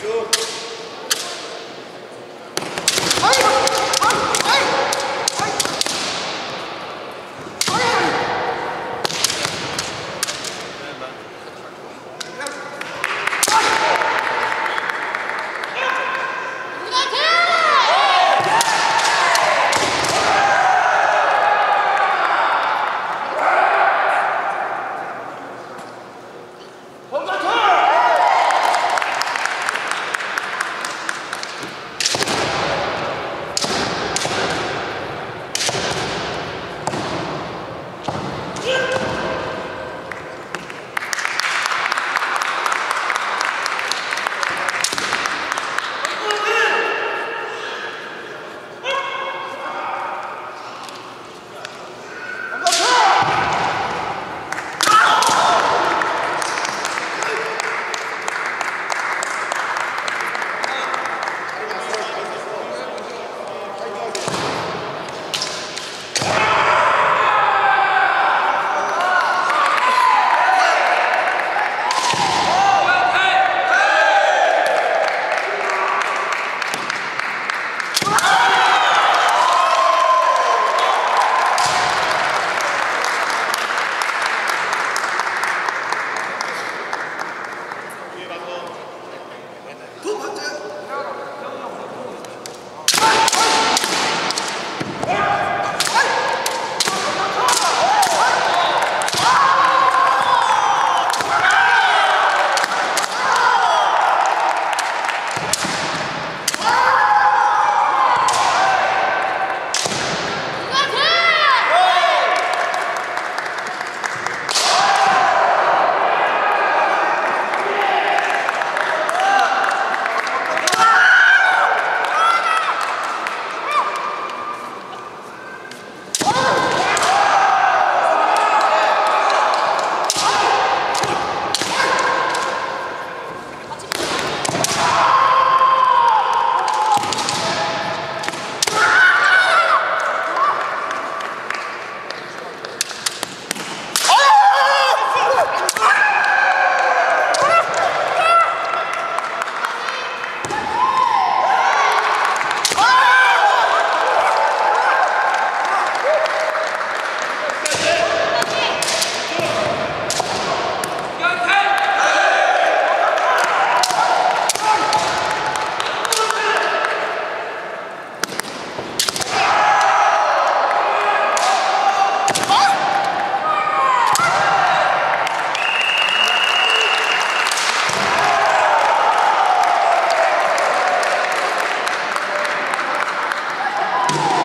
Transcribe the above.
Good.